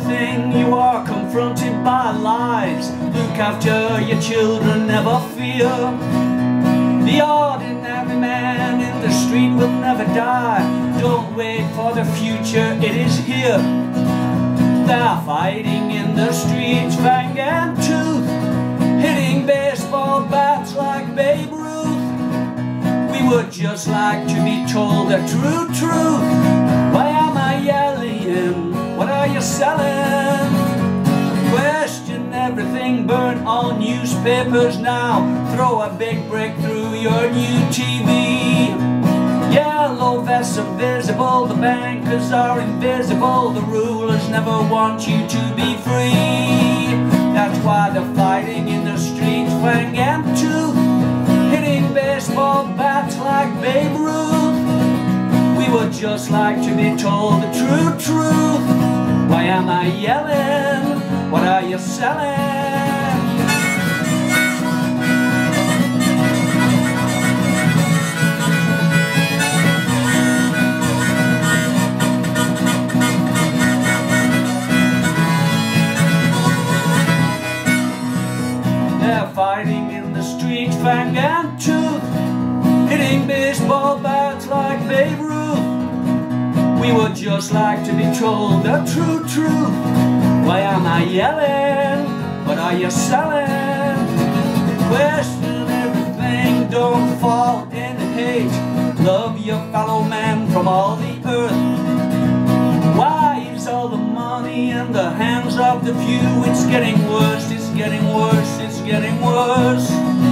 everything you are confronted by lies. Look after your children, never fear. The ordinary man in the street will never die. Don't wait for the future, it is here. They're fighting in the streets, fang and tooth, hitting baseball bats like Babe Ruth. We would just like to be told the true truth. Why am I yelling? What are you selling? Newspapers now. Throw a big brick through your new TV. Yellow vests are visible, the bankers are invisible, the rulers never want you to be free. That's why they're fighting in the streets, fang and tooth, hitting baseball bats like Babe Ruth. We would just like to be told the true truth. Why am I yelling? What are you selling? Fighting in the streets, fang and tooth, hitting baseball bats like Babe Ruth. We would just like to be told the true truth. Why am I yelling? What are you selling? Question everything, don't fall in hate. Love your fellow man from all the earth. The few? It's getting worse, it's getting worse, it's getting worse.